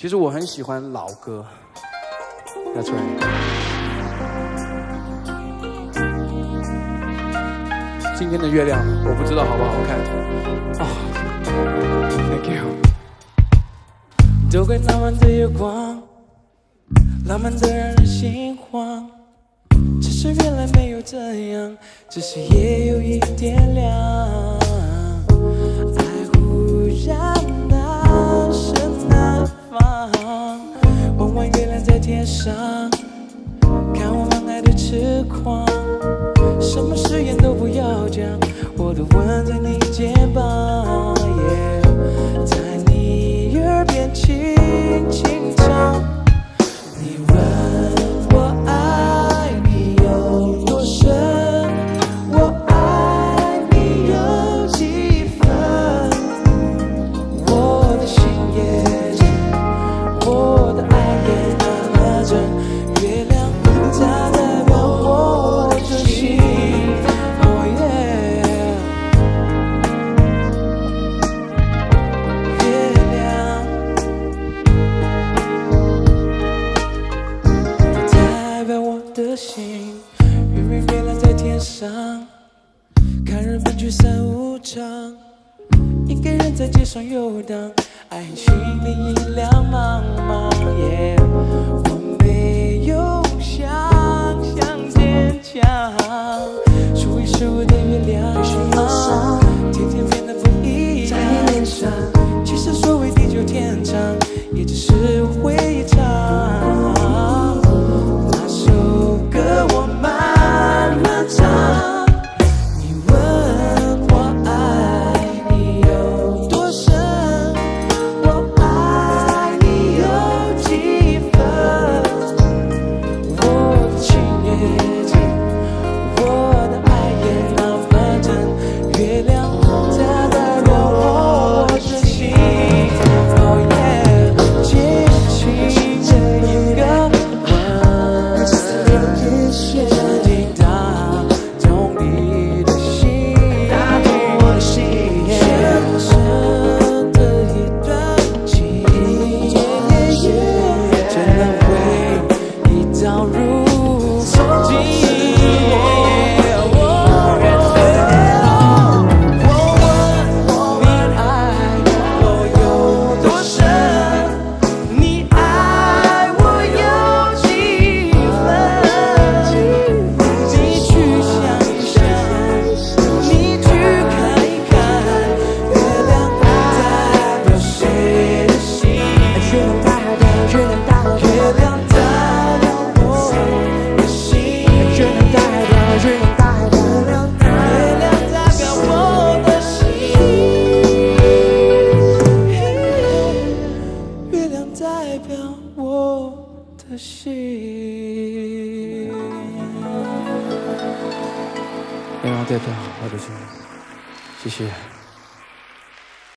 其实我很喜欢老歌。That's right。今天的月亮，我不知道好不好看。哦，Thank you。都怪浪漫的月光，浪漫的让人心慌。只是原来没有这样，只是夜有一点凉。爱忽然上，看我们爱的痴狂。什么誓言都不要讲，我都吻在你肩膀。上，看人们聚散无常，一个人在街上游荡，爱心里一两茫茫。Yeah，我没有想象坚强，数一数的月亮，sozinho. 的心。月亮代表我的心，谢谢。